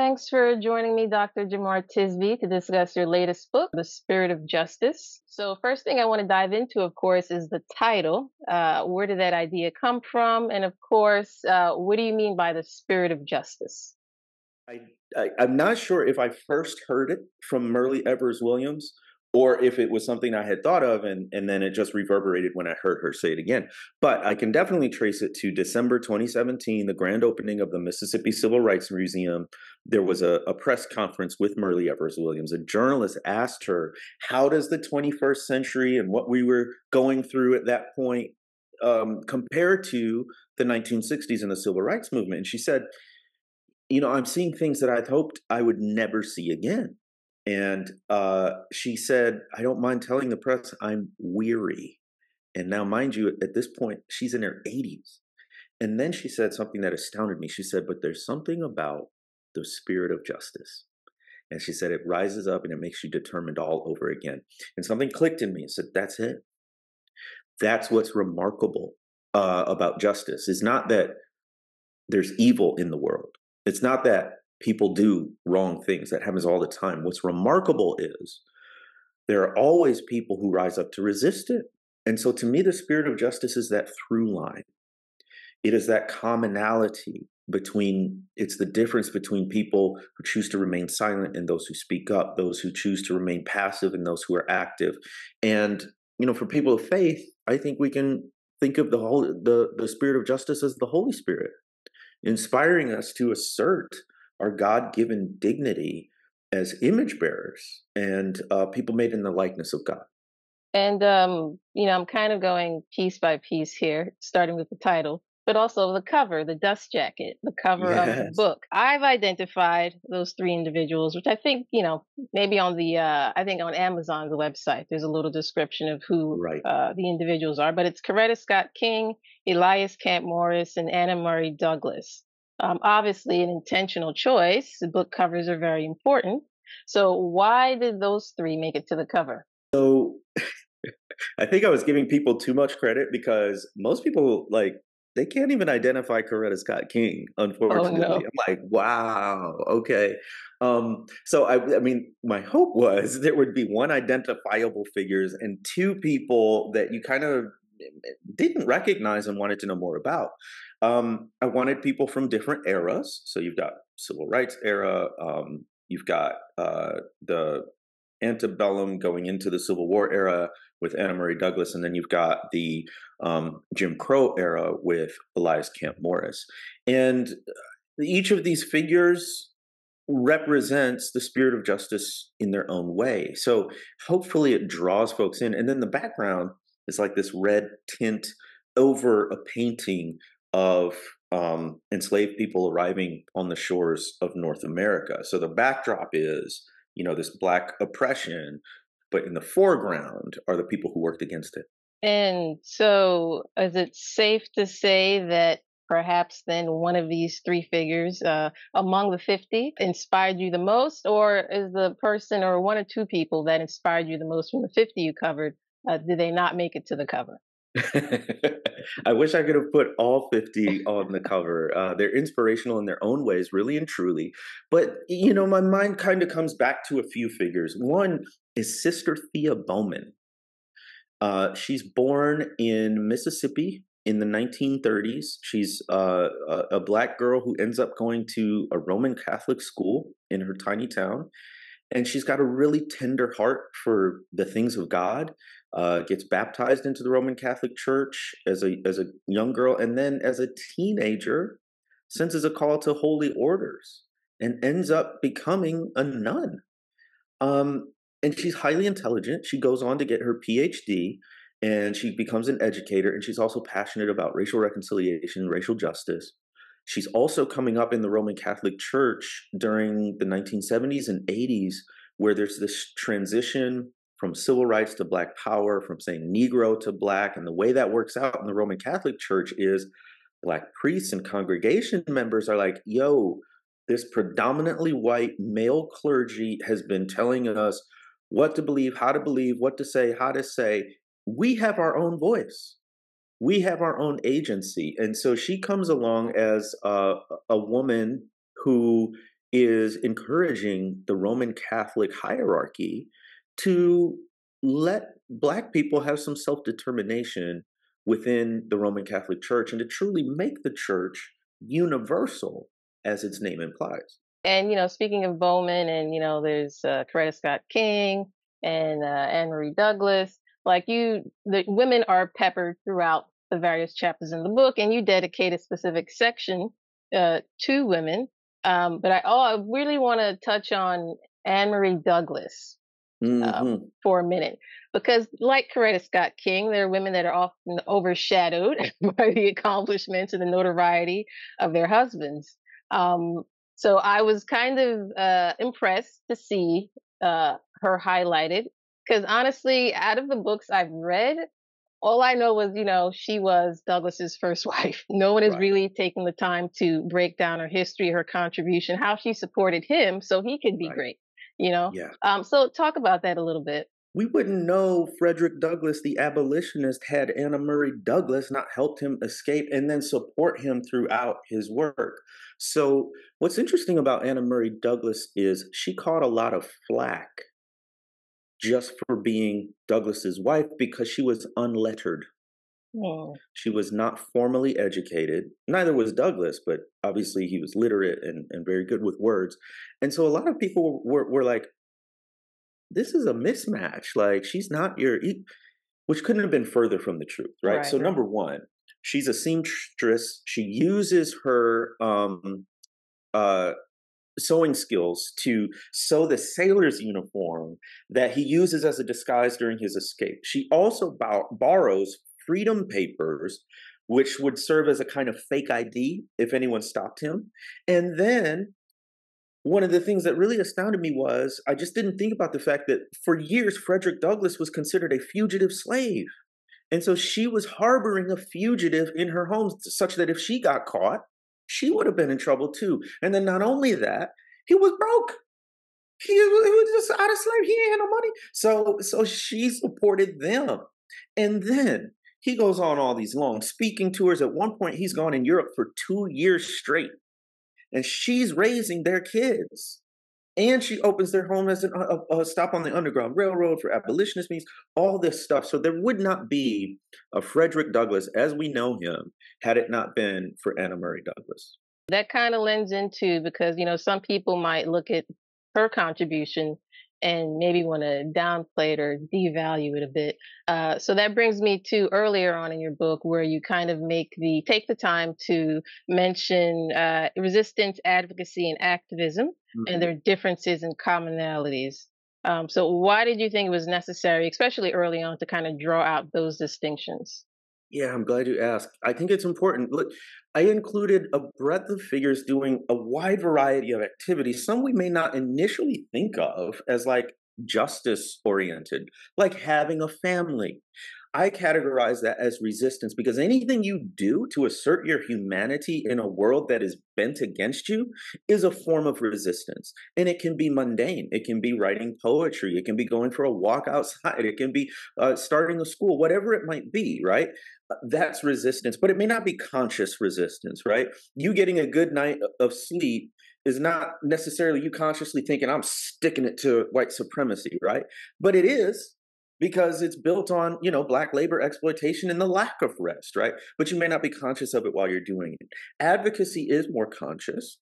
Thanks for joining me, Dr. Jemar Tisby, to discuss your latest book, The Spirit of Justice. So, first thing I want to dive into, of course, is the title. Uh, where did that idea come from? And of course, uh, what do you mean by the spirit of justice? I, I, am not sure if I first heard it from Myrlie Evers Williams or if it was something I had thought of and, and then it just reverberated when I heard her say it again. But I can definitely trace it to December 2017, the grand opening of the Mississippi Civil Rights Museum. There was a, a press conference with Myrlie Evers Williams. A journalist asked her, How does the 21st century and what we were going through at that point um, compare to the 1960s and the civil rights movement? And she said, You know, I'm seeing things that I'd hoped I would never see again and uh, she said, I don't mind telling the press I'm weary. And now, mind you, at this point, she's in her 80s. And then she said something that astounded me. She said, But there's something about the spirit of justice. And she said, It rises up and it makes you determined all over again. And something clicked in me and said, That's it. That's what's remarkable uh, about justice. Is not that there's evil in the world. It's not that people do wrong things. That happens all the time. What's remarkable is there are always people who rise up to resist it. And so to me, the spirit of justice is that through line. It is that commonality between, it's the difference between people who choose to remain silent and those who speak up, those who choose to remain passive and those who are active. And, you know, for people of faith, I think we can think of the whole, the, the spirit of justice as the Holy Spirit, inspiring us to assert our God given dignity as image bearers and uh, people made in the likeness of God. And, um, you know, I'm kind of going piece by piece here, starting with the title, but also the cover, the dust jacket, the cover yes. of the book. I've identified those three individuals, which I think, you know, maybe on the, uh, I think on Amazon's website, there's a little description of who right. uh, the individuals are, but it's Coretta Scott King, Elias Camp Morris, and Anna Murray Douglas um, obviously an intentional choice. The book covers are very important. So why did those three make it to the cover? So I think I was giving people too much credit because most people like they can't even identify Coretta Scott King, unfortunately. Oh, no. I'm like, wow, okay. Um, so I, I mean, my hope was there would be one identifiable figures and two people that you kind of didn't recognize and wanted to know more about. Um, I wanted people from different eras. So you've got civil rights era, um, you've got uh, the antebellum going into the Civil War era with Anna Murray Douglas, and then you've got the um, Jim Crow era with Elias Camp Morris. And uh, each of these figures represents the spirit of justice in their own way. So hopefully it draws folks in. And then the background is like this red tint over a painting of um, enslaved people arriving on the shores of North America. So the backdrop is, you know, this black oppression, but in the foreground are the people who worked against it. And so, is it safe to say that perhaps then one of these three figures uh, among the 50 inspired you the most, or is the person or one or two people that inspired you the most from the 50 you covered, uh, did they not make it to the cover? I wish I could have put all 50 on the cover. Uh, they're inspirational in their own ways, really and truly. But, you know, my mind kind of comes back to a few figures. One is Sister Thea Bowman. Uh, she's born in Mississippi in the 1930s. She's uh, a, a black girl who ends up going to a Roman Catholic school in her tiny town. And she's got a really tender heart for the things of God uh, gets baptized into the Roman Catholic Church as a as a young girl, and then as a teenager, senses a call to holy orders and ends up becoming a nun. Um, and she's highly intelligent. She goes on to get her PhD, and she becomes an educator. And she's also passionate about racial reconciliation, racial justice. She's also coming up in the Roman Catholic Church during the 1970s and 80s, where there's this transition from civil rights to black power, from saying Negro to black. And the way that works out in the Roman Catholic Church is black priests and congregation members are like, yo, this predominantly white male clergy has been telling us what to believe, how to believe, what to say, how to say. We have our own voice. We have our own agency. And so she comes along as a, a woman who is encouraging the Roman Catholic hierarchy to let Black people have some self determination within the Roman Catholic Church and to truly make the church universal, as its name implies. And, you know, speaking of Bowman, and, you know, there's uh, Coretta Scott King and uh, Anna Murray Douglas, like you, the women are peppered throughout the various chapters in the book, and you dedicate a specific section uh, to women. Um, but I, oh, I really want to touch on Anna Murray Douglas um, mm-hmm. um, for a minute because, like Coretta Scott King, there are women that are often overshadowed by the accomplishments and the notoriety of their husbands. Um, so I was kind of uh, impressed to see uh, her highlighted because honestly, out of the books I've read, all I know was, you know, she was Douglass's first wife. No one is right. really taking the time to break down her history, her contribution, how she supported him so he could be right. great. You know? Yeah. Um, so talk about that a little bit. We wouldn't know Frederick Douglass, the abolitionist, had Anna Murray Douglass not helped him escape and then support him throughout his work. So, what's interesting about Anna Murray Douglass is she caught a lot of flack just for being Douglass's wife because she was unlettered. Oh. She was not formally educated. Neither was Douglas, but obviously he was literate and, and very good with words. And so a lot of people were, were like, this is a mismatch. Like, she's not your, which couldn't have been further from the truth, right? right so, number one, she's a seamstress. She uses her um, uh, sewing skills to sew the sailor's uniform that he uses as a disguise during his escape. She also borrows freedom papers, which would serve as a kind of fake ID if anyone stopped him. And then one of the things that really astounded me was I just didn't think about the fact that for years, Frederick Douglass was considered a fugitive slave. And so she was harboring a fugitive in her home, such that if she got caught, she would have been in trouble too. And then not only that, he was broke. He, he was just out of slave. He ain't had no money. So so she supported them. And then he goes on all these long speaking tours. At one point, he's gone in Europe for two years straight. And she's raising their kids and she opens their home as a, uh, a, a, stop on the Underground Railroad for abolitionist meetings, all this stuff. So there would not be a Frederick Douglass as we know him had it not been for Anna Murray Douglass. That kind of lends into because, you know, some people might look at her contribution and maybe want to downplay it or devalue it a bit. Uh, so that brings me to earlier on in your book where you kind of make the take the time to mention uh, resistance, advocacy, and activism mm-hmm. and their differences and commonalities. Um, so why did you think it was necessary, especially early on, to kind of draw out those distinctions? Yeah, I'm glad you asked. I think it's important. Look, I included a breadth of figures doing a wide variety of activities, some we may not initially think of as like justice oriented, like having a family. I categorize that as resistance because anything you do to assert your humanity in a world that is bent against you is a form of resistance. And it can be mundane. It can be writing poetry. It can be going for a walk outside. It can be uh, starting a school, whatever it might be, right? That's resistance, but it may not be conscious resistance, right? You getting a good night of sleep is not necessarily you consciously thinking I'm sticking it to white supremacy, right? But it is because it's built on you know black labor exploitation and the lack of rest right? But you may not be conscious of it while you're doing it. Advocacy is more conscious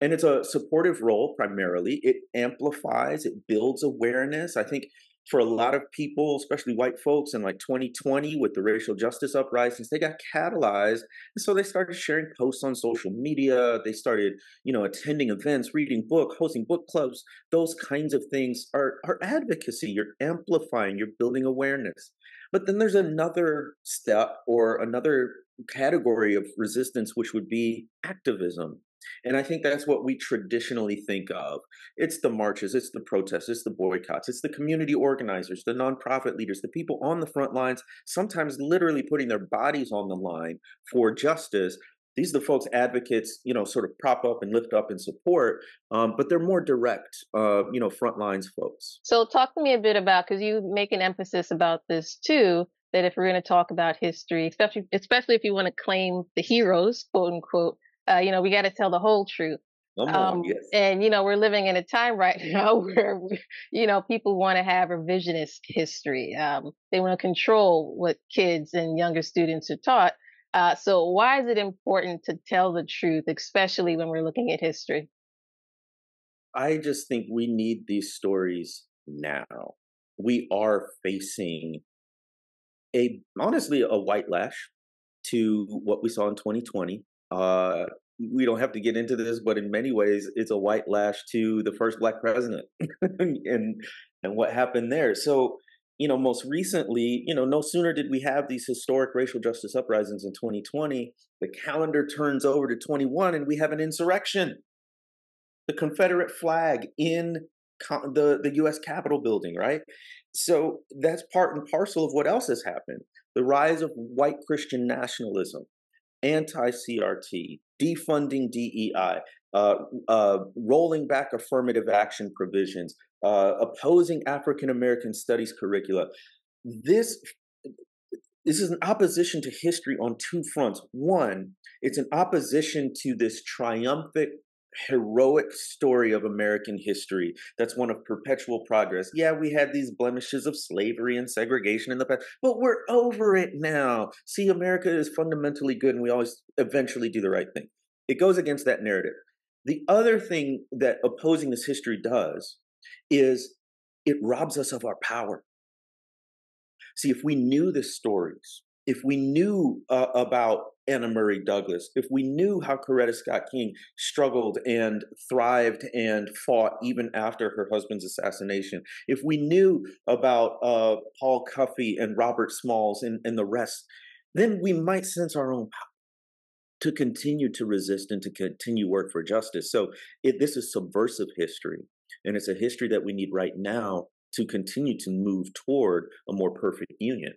and it's a supportive role primarily. It amplifies it builds awareness. I think for a lot of people, especially white folks in like 2020 with the racial justice uprisings, they got catalyzed. And so they started sharing posts on social media. They started, you know, attending events, reading book, hosting book clubs. Those kinds of things are, are advocacy. You're amplifying, you're building awareness. But then there's another step or another category of resistance, which would be activism. And I think that's what we traditionally think of. It's the marches, it's the protests, it's the boycotts, it's the community organizers, the nonprofit leaders, the people on the front lines, sometimes literally putting their bodies on the line for justice. These are the folks advocates, you know, sort of prop up and lift up and support, um, but they're more direct, uh, you know, front lines folks. So, talk to me a bit about because you make an emphasis about this too that if we're going to talk about history, especially especially if you want to claim the heroes, quote unquote, uh, you know, we got to tell the whole truth. Um, yes. and you know, we're living in a time right now where you know people want to have revisionist history. Um, they want to control what kids and younger students are taught. Uh, so, why is it important to tell the truth, especially when we're looking at history? I just think we need these stories now. We are facing a honestly a white lash to what we saw in 2020. Uh, we don't have to get into this, but in many ways, it's a white lash to the first black president and and what happened there. So, you know, most recently, you know, no sooner did we have these historic racial justice uprisings in 2020, the calendar turns over to 21, and we have an insurrection the Confederate flag in the, the US Capitol building, right? So that's part and parcel of what else has happened. The rise of white Christian nationalism, anti CRT, defunding DEI, uh, uh, rolling back affirmative action provisions, uh, opposing African American studies curricula. This this is an opposition to history on two fronts. One, it's an opposition to this triumphant heroic story of American history that's one of perpetual progress. Yeah, we had these blemishes of slavery and segregation in the past, but we're over it now. See, America is fundamentally good and we always eventually do the right thing. It goes against that narrative. The other thing that opposing this history does is it robs us of our power. See, if we knew the stories, if we knew uh, about Anna Murray Douglas, if we knew how Coretta Scott King struggled and thrived and fought even after her husband's assassination, if we knew about uh, Paul Cuffe and Robert Smalls and, and the rest, then we might sense our own power to continue to resist and to continue work for justice. So it, this is subversive history, and it's a history that we need right now to continue to move toward a more perfect union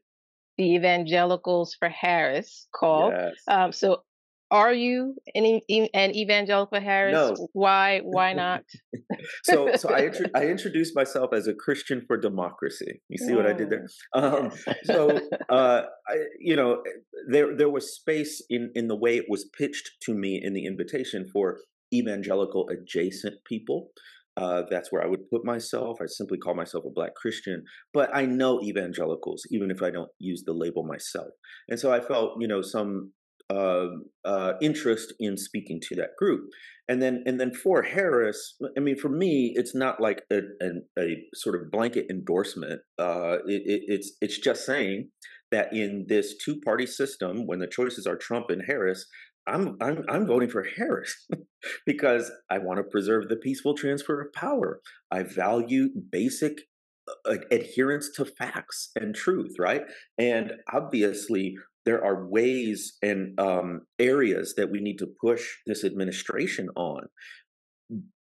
the Evangelicals for Harris called. Yes. Um, so, are you an, an evangelical Harris? No. Why? Why not? so, so I intro- I introduced myself as a Christian for democracy. You see what I did there? Um, so, uh, I, you know, there there was space in in the way it was pitched to me in the invitation for evangelical adjacent people. Uh, that's where I would put myself. I simply call myself a black Christian, but I know evangelicals, even if I don't use the label myself. And so I felt, you know, some uh, uh, interest in speaking to that group. And then, and then for Harris, I mean, for me, it's not like a, a, a sort of blanket endorsement. Uh, it, it, it's it's just saying that in this two party system, when the choices are Trump and Harris, I'm I'm I'm voting for Harris because I want to preserve the peaceful transfer of power. I value basic uh, adherence to facts and truth, right? And obviously, there are ways and um, areas that we need to push this administration on.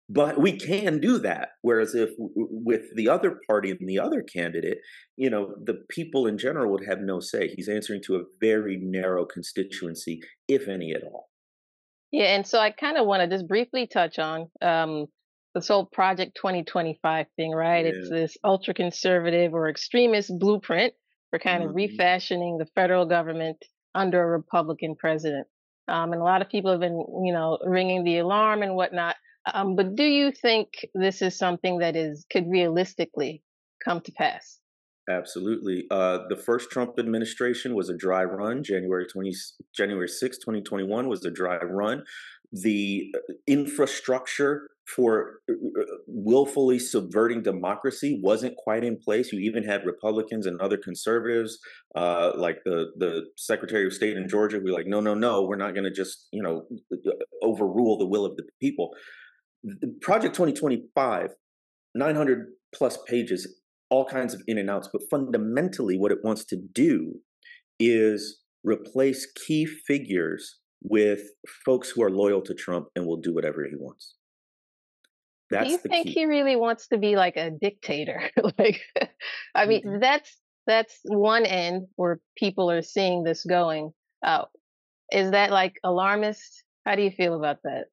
But we can do that. Whereas if with the other party and the other candidate, you know, the people in general would have no say. He's answering to a very narrow constituency, if any at all. Yeah, and so I kind of want to just briefly touch on um, this whole Project 2025 thing, right? Yeah. It's this ultra conservative or extremist blueprint for kind mm-hmm. of refashioning the federal government under a Republican president. Um, and a lot of people have been, you know, ringing the alarm and whatnot. Um, but do you think this is something that is could realistically come to pass? Absolutely. Uh, the first Trump administration was a dry run. January 20, January 6, 2021 was a dry run. The uh, infrastructure for uh, uh, willfully subverting democracy wasn't quite in place. You even had Republicans and other conservatives, uh, like the the Secretary of State in Georgia, who were like, no, no, no, we're not going to just you know overrule the will of the people. Project 2025, 900 plus pages, all kinds of in and outs, but fundamentally, what it wants to do is replace key figures with folks who are loyal to Trump and will do whatever he wants. That's do you think key. he really wants to be like a dictator? like, I mean, mm-hmm. that's that's one end where people are seeing this going. Uh, is that like alarmist? How do you feel about that?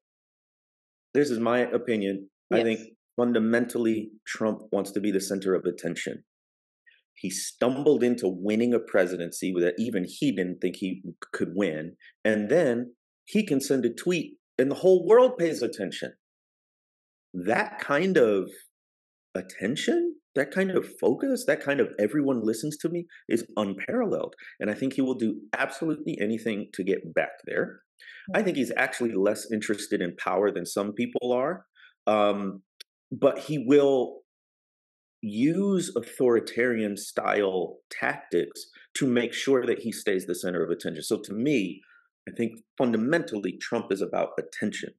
This is my opinion. Yes. I think fundamentally Trump wants to be the center of attention. He stumbled into winning a presidency that even he didn't think he could win. And then he can send a tweet and the whole world pays attention. that kind of attention, that kind of focus, that kind of everyone listens to me is unparalleled. And I think he will do absolutely anything to get back there. I think he's actually less interested in power than some people are. Um, but he will use authoritarian style tactics to make sure that he stays the center of attention. So to me, I think fundamentally Trump is about attention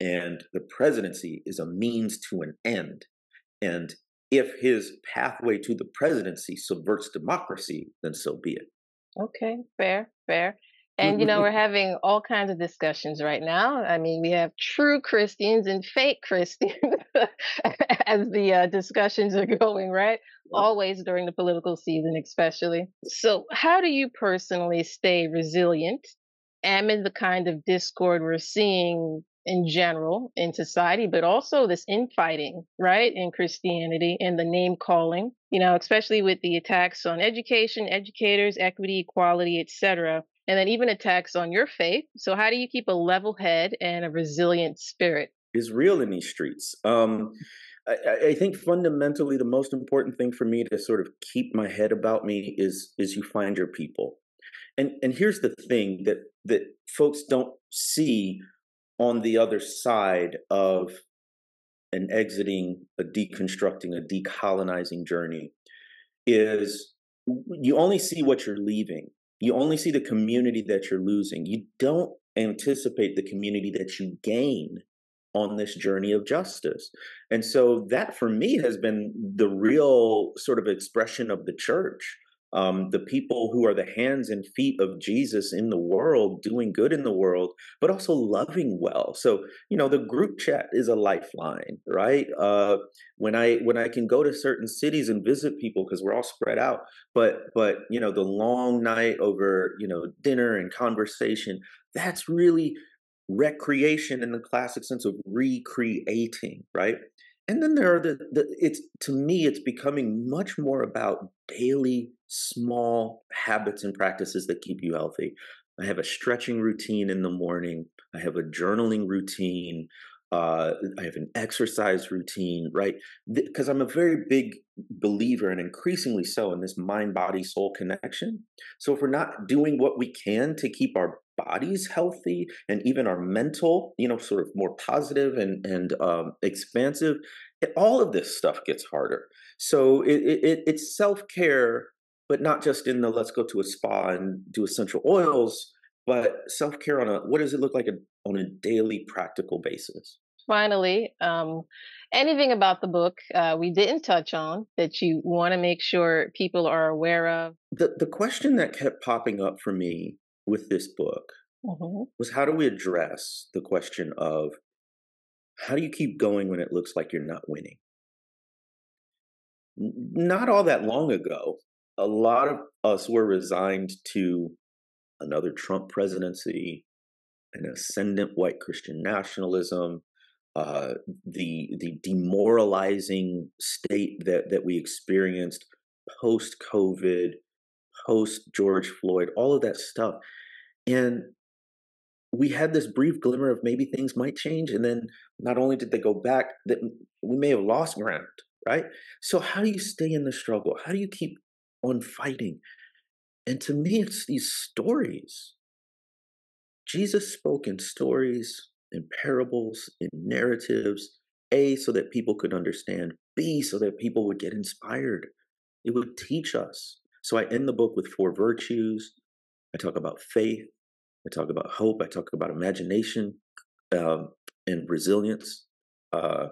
and the presidency is a means to an end. And if his pathway to the presidency subverts democracy, then so be it. Okay, fair, fair. And you know, we're having all kinds of discussions right now. I mean, we have true Christians and fake Christians as the uh, discussions are going, right? Always during the political season, especially. So, how do you personally stay resilient amid the kind of discord we're seeing in general in society, but also this infighting, right, in Christianity and the name calling, you know, especially with the attacks on education, educators, equity, equality, etc., and then even attacks on your faith. So, how do you keep a level head and a resilient spirit? Is real in these streets. Um, I, I think fundamentally the most important thing for me to sort of keep my head about me is is you find your people. And and here's the thing that that folks don't see on the other side of an exiting, a deconstructing, a decolonizing journey is you only see what you're leaving. You only see the community that you're losing. You don't anticipate the community that you gain on this journey of justice. And so that for me has been the real sort of expression of the church um, the people who are the hands and feet of Jesus in the world, doing good in the world, but also loving well. So you know, the group chat is a lifeline, right? Uh, when I when I can go to certain cities and visit people because we're all spread out, but but you know, the long night over you know dinner and conversation, that's really recreation in the classic sense of recreating, right? And then there are the, the it's to me it's becoming much more about daily small habits and practices that keep you healthy. I have a stretching routine in the morning. I have a journaling routine. Uh, I have an exercise routine, right? Because I'm a very big believer, and increasingly so, in this mind body soul connection. So, if we're not doing what we can to keep our bodies healthy and even our mental, you know, sort of more positive and and um, expansive, it, all of this stuff gets harder. So, it, it, it's self care but not just in the let's go to a spa and do essential oils, but self care on a what does it look like a, on a daily practical basis? Finally, um, anything about the book uh, we didn't touch on that you want to make sure people are aware of? The the question that kept popping up for me with this book mm-hmm. was how do we address the question of how do you keep going when it looks like you're not winning? Not all that long ago, a lot of us were resigned to another Trump presidency, an ascendant white Christian nationalism, uh, the the demoralizing state that that we experienced post COVID, post George Floyd, all of that stuff, and we had this brief glimmer of maybe things might change, and then not only did they go back, that we may have lost ground, right? So how do you stay in the struggle? How do you keep on fighting. And to me, it's these stories. Jesus spoke in stories, in parables, in narratives, A, so that people could understand, B, so that people would get inspired. It would teach us. So I end the book with four virtues. I talk about faith. I talk about hope. I talk about imagination um, and resilience. Uh,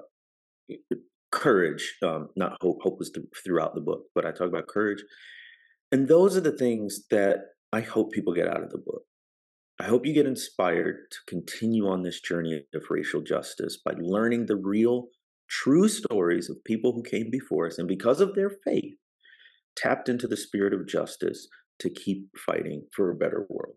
courage, um, not hope. Hope was th- throughout the book, but I talk about courage. And those are the things that I hope people get out of the book. I hope you get inspired to continue on this journey of racial justice by learning the real, true stories of people who came before us and because of their faith, tapped into the spirit of justice to keep fighting for a better world.